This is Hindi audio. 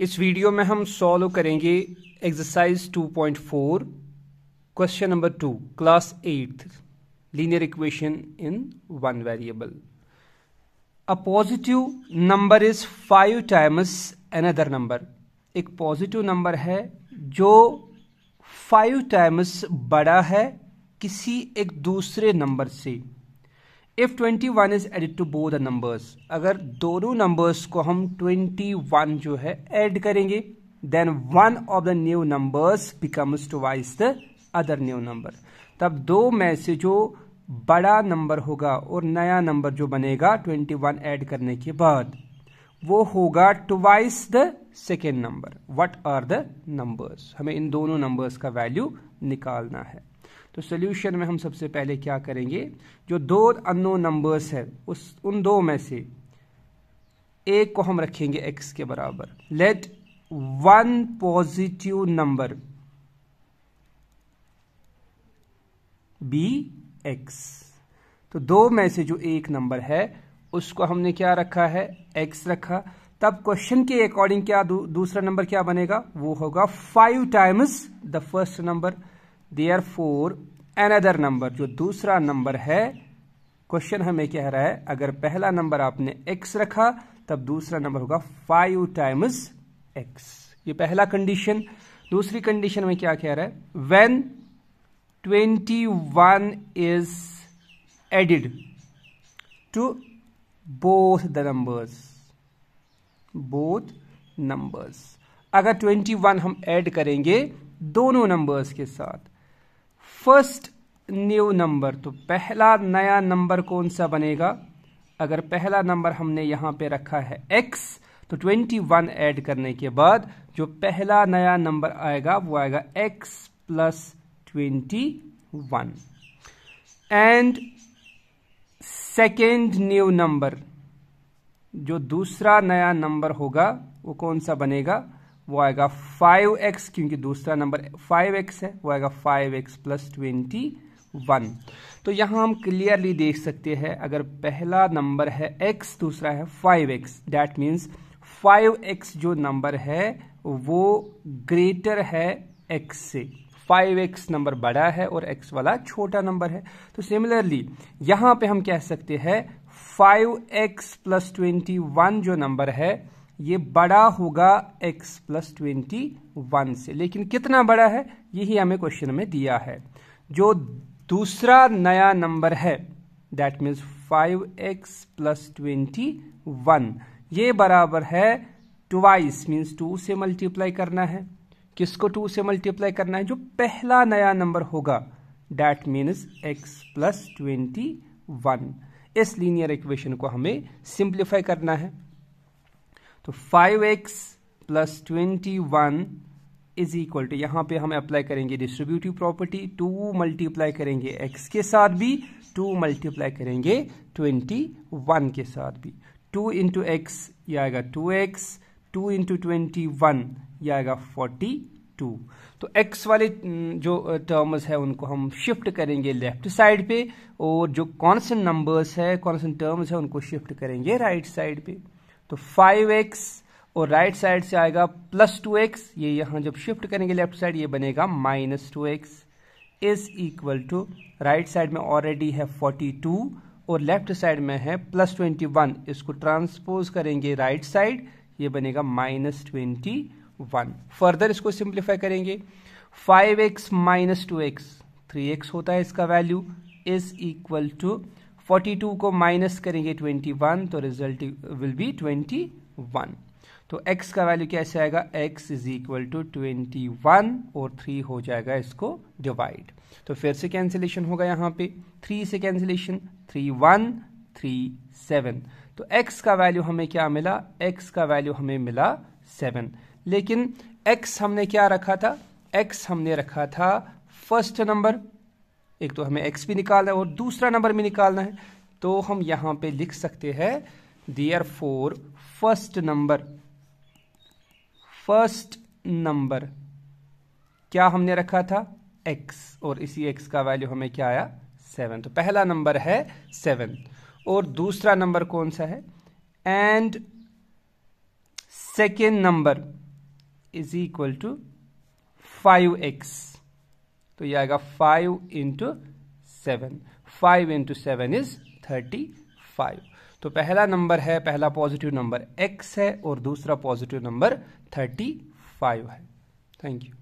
इस वीडियो में हम सॉल्व करेंगे exercise 2.4 question number two class eighth linear equation in one variable a positive number is five times another number एक पॉजिटिव नंबर है जो फाइव टाइम्स बड़ा है किसी एक दूसरे नंबर से। If 21 is added to both the numbers अगर दोनों नंबर्स को हम 21 जो है ऐड करेंगे then one of the new numbers becomes twice the other new number तब दो में से जो बड़ा नंबर होगा और नया नंबर जो बनेगा 21 ऐड करने के बाद, वो होगा twice the second number what are the numbers हमें इन दोनों नंबर्स का वैल्यू निकालना है। तो सोल्यूशन में हम सबसे पहले क्या करेंगे? जो दो अनो नंबर्स है उस उन दो में से एक को हम रखेंगे एक्स के बराबर। Let one positive number be x तो दो में से जो एक नंबर है उसको हमने क्या रखा है? एक्स रखा। तब क्वेश्चन के अकॉर्डिंग क्या दू, दूसरा नंबर क्या बनेगा? वो होगा five times the first number therefore other number जो दूसरा नंबर है क्वेश्चन हमें कह रहा है, अगर पहला नंबर आपने एक्स रखा, तब दूसरा नंबर होगा फाइव टाइम्स एक्स ये पहला कंडीशन दूसरी कंडीशन में क्या कह रहा है? When twenty one is added to both the numbers both numbers अगर ट्वेंटी वन हम ऐड करेंगे, दोनों नंबर्स के साथ फ़र्स्ट न्यू नंबर तो पहला नया नंबर कौन सा बनेगा? अगर पहला नंबर हमने यहाँ पे रखा है x तो 21 ऐड करने के बाद जो पहला नया नंबर आएगा, वो आएगा x plus twenty one and second new number जो दूसरा नया नंबर होगा, वो कौन सा बनेगा? वो आएगा फाइव एक्स क्योंकि दूसरा नंबर फाइव एक्स है, वो आएगा five x plus twenty one तो यहाँ हम क्लियरली देख सकते हैं, अगर पहला नंबर है एक्स दूसरा है five x that means five x जो नंबर है, वो ग्रेटर है एक्स से। फाइव एक्स नंबर बड़ा है और एक्स वाला छोटा नंबर है। तो सिमिलरली यहाँ पे हम कह सकते हैं five x plus twenty one जो नंबर है ये बड़ा होगा x प्लस ट्वेंटी वन से। लेकिन कितना बड़ा है? यही हमें क्वेश्चन में दिया है। जो दूसरा नया नंबर है that means five x plus twenty one ये बराबर है ट्वाइस मीन्स टू से मल्टीप्लाई करना है। किसको टू से मल्टीप्लाई करना है? जो पहला नया नंबर होगा that means x plus twenty one इस लीनियर इक्वेशन को हमें सिंप्लीफाई करना है। तो five x plus twenty one is equal to यहाँ पे हम अप्लाई करेंगे डिस्ट्रीब्यूटिव प्रॉपर्टी टू मल्टीप्लाई करेंगे एक्स के साथ भी टू मल्टीप्लाई करेंगे ट्वेंटी वन के साथ भी। टू इंटू एक्स यह आएगा two x two into twenty one यह आएगा फोर्टी टू तो x वाले जो टर्म्स है, उनको हम शिफ्ट करेंगे लेफ़्ट साइड पे, और जो कॉन्सेंट नंबर्स है कॉन्सेंट टर्म्स है, उनको शिफ्ट करेंगे राइट right साइड पे। तो फाइव एक्स और राइट साइड से आएगा प्लस टू एक्स ये यहाँ जब शिफ्ट करेंगे लेफ़्ट साइड ये बनेगा minus two x is equal to right side में ऑलरेडी है फोर्टी टू और लेफ़्ट साइड में है प्लस ट्वेंटी वन इसको ट्रांसपोज करेंगे राइट right साइड ये बनेगा माइनस ट्वेंटी वन फर्दर इसको सिंप्लीफाई करेंगे। Five x minus two x three x होता है इसका वैल्यू इज़ इक्वल टू 42 को माइनस करेंगे 21 तो रिज़ल्ट विल बी 21 तो x का वैल्यू कैसे आएगा? x is equal to twenty और 3 हो जाएगा इसको डिवाइड तो फिर से कैंसिलेशन होगा यहाँ पे। 3 से कैंसिलेशन 3 1 3 7 तो x का वैल्यू हमें क्या मिला? x का वैल्यू हमें मिला 7 लेकिन x हमने क्या रखा था? x हमने रखा था फ़र्स्ट नंबर एक तो हमें एक्स भी निकालना है और दूसरा नंबर भी निकालना है। तो हम यहाँ पे लिख सकते हैं therefore first number first number क्या हमने रखा था? एक्स और इसी एक्स का वैल्यू हमें क्या आया? सेवन तो पहला नंबर है सेवन और दूसरा नंबर कौन सा है? And second number is equal to five x तो ये आएगा five into seven five into seven is thirty five तो पहला नंबर है, पहला पॉजिटिव नंबर एक्स है और दूसरा पॉजिटिव नंबर थर्टी फाइव है. Thank you